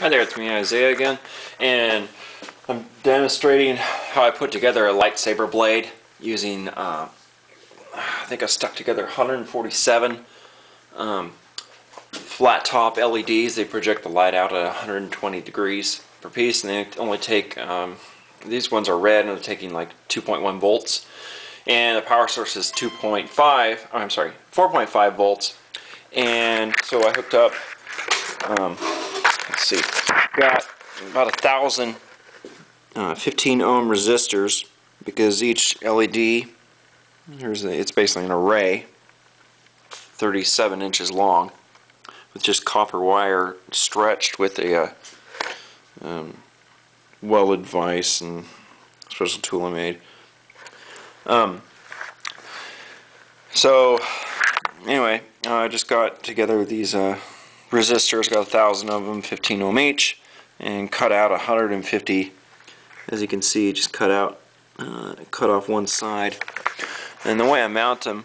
Hi there, it's me Isaiah again, and I'm demonstrating how I put together a lightsaber blade using, uh, I think I stuck together 147 um, flat top LEDs. They project the light out at 120 degrees per piece, and they only take, um, these ones are red and they're taking like 2.1 volts, and the power source is 2.5, I'm sorry, 4.5 volts, and so I hooked up um, let's see, got about a thousand uh, 15 ohm resistors because each LED, here's a, it's basically an array, 37 inches long, with just copper wire stretched with a uh, um, and special tool I made. Um, so anyway, uh, I just got together these uh, resistors, got a thousand of them, 15 ohm each, and cut out 150. As you can see, just cut out, uh, cut off one side. And the way I mount them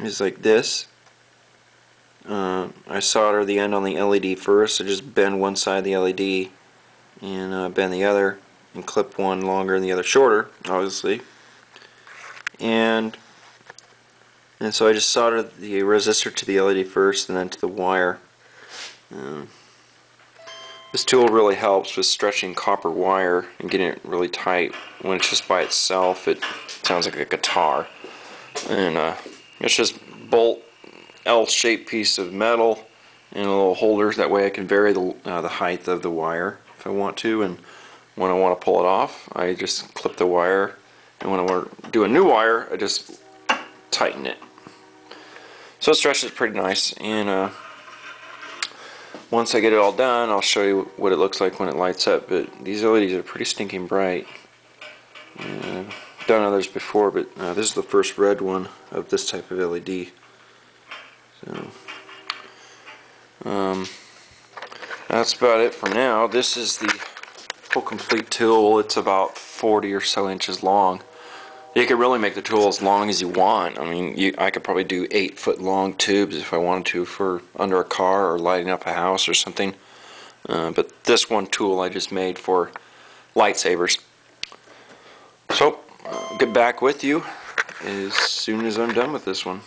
is like this. Uh, I solder the end on the LED first, so just bend one side of the LED and uh, bend the other and clip one longer and the other shorter, obviously. And and so I just soldered the resistor to the LED first and then to the wire. Um, this tool really helps with stretching copper wire and getting it really tight. When it's just by itself, it sounds like a guitar. And uh, it's just bolt L-shaped piece of metal and a little holder. That way I can vary the, uh, the height of the wire if I want to. And when I want to pull it off, I just clip the wire. And when I want to do a new wire, I just tighten it. So it stretches pretty nice and uh, once I get it all done I'll show you what it looks like when it lights up but these LEDs are pretty stinking bright. Uh, done others before but uh, this is the first red one of this type of LED. So um, that's about it for now. This is the full complete tool. It's about 40 or so inches long. You could really make the tool as long as you want. I mean, you, I could probably do eight foot long tubes if I wanted to for under a car or lighting up a house or something. Uh, but this one tool I just made for lightsabers. So, I'll get back with you as soon as I'm done with this one.